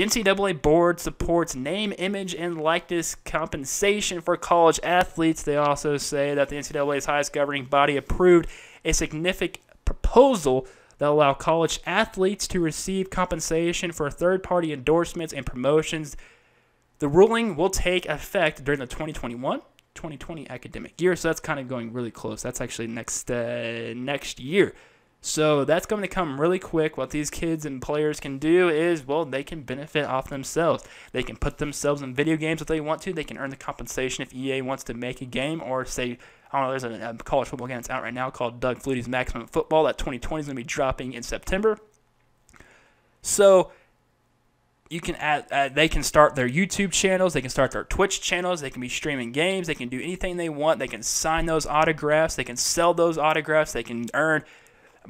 The NCAA board supports name, image, and likeness compensation for college athletes. They also say that the NCAA's highest governing body approved a significant proposal that allow college athletes to receive compensation for third-party endorsements and promotions. The ruling will take effect during the 2021 2020 academic year, so that's kind of going really close. That's actually next uh, next year. So that's going to come really quick. What these kids and players can do is, well, they can benefit off themselves. They can put themselves in video games if they want to. They can earn the compensation if EA wants to make a game or say, I don't know, there's a, a college football game that's out right now called Doug Flutie's Maximum Football. That 2020 is going to be dropping in September. So you can add, uh, they can start their YouTube channels, they can start their Twitch channels, they can be streaming games, they can do anything they want, they can sign those autographs, they can sell those autographs, they can earn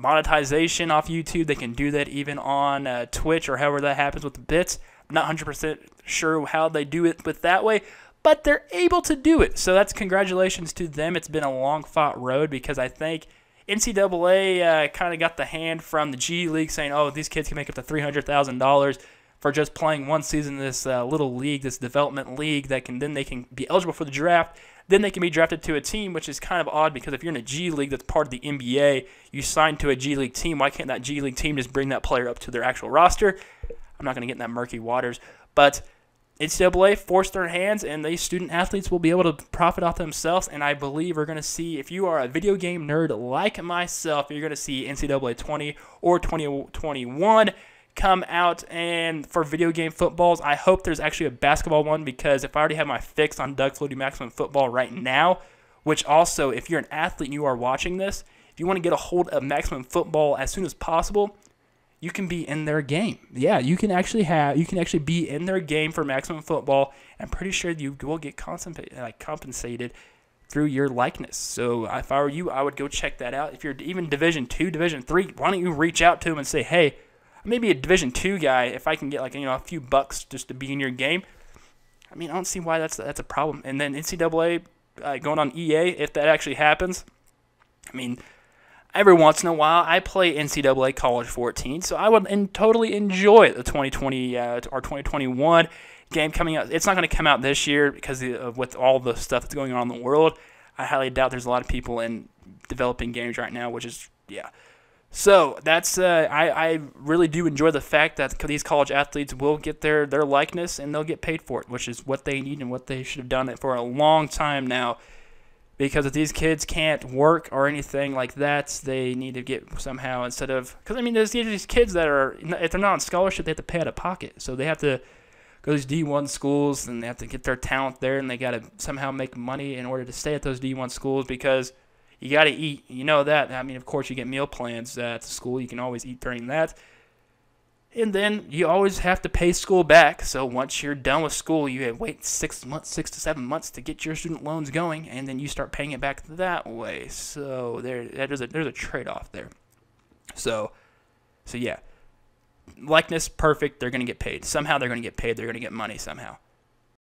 monetization off YouTube. They can do that even on uh, Twitch or however that happens with the bits. I'm not 100% sure how they do it with that way, but they're able to do it. So that's congratulations to them. It's been a long fought road because I think NCAA uh, kind of got the hand from the G League saying, oh, these kids can make up to $300,000 for just playing one season in this uh, little league, this development league that can then they can be eligible for the draft then they can be drafted to a team, which is kind of odd because if you're in a G League that's part of the NBA, you sign to a G League team. Why can't that G League team just bring that player up to their actual roster? I'm not going to get in that murky waters, but NCAA forced their hands, and these student athletes will be able to profit off themselves. And I believe we're going to see, if you are a video game nerd like myself, you're going to see NCAA 20 or 2021 come out and for video game footballs, I hope there's actually a basketball one because if I already have my fix on Doug Flutie Maximum Football right now, which also if you're an athlete and you are watching this, if you want to get a hold of Maximum Football as soon as possible, you can be in their game. Yeah, you can actually have you can actually be in their game for Maximum Football. I'm pretty sure you will get compensated like compensated through your likeness. So uh, if I were you, I would go check that out. If you're even Division Two, Division Three, why don't you reach out to them and say, hey maybe a Division two guy, if I can get like you know a few bucks just to be in your game, I mean I don't see why that's that's a problem. And then NCAA uh, going on EA, if that actually happens, I mean every once in a while I play NCAA College 14, so I would totally enjoy the 2020 uh, or 2021 game coming out. It's not going to come out this year because of with all the stuff that's going on in the world. I highly doubt there's a lot of people in developing games right now, which is yeah. So that's uh, I, I really do enjoy the fact that these college athletes will get their, their likeness and they'll get paid for it, which is what they need and what they should have done it for a long time now. Because if these kids can't work or anything like that, they need to get somehow instead of because I mean there's these kids that are if they're not on scholarship they have to pay out of pocket, so they have to go to these D1 schools and they have to get their talent there and they got to somehow make money in order to stay at those D1 schools because you got to eat. You know that. I mean, of course, you get meal plans at school. You can always eat during that. And then you always have to pay school back. So once you're done with school, you wait six months, six to seven months to get your student loans going, and then you start paying it back that way. So there, there's a there's a trade-off there. So, so yeah, likeness perfect. They're gonna get paid somehow. They're gonna get paid. They're gonna get money somehow.